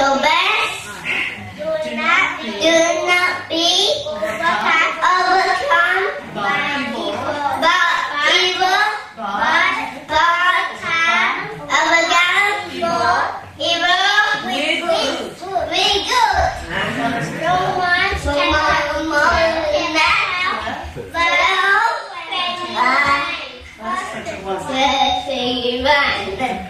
The best. Do not be, do not be overcome, overcome by evil, but evil, but overcome, overcome evil, evil with good. With good. No one can have more than that. But all can find. Perfect divine.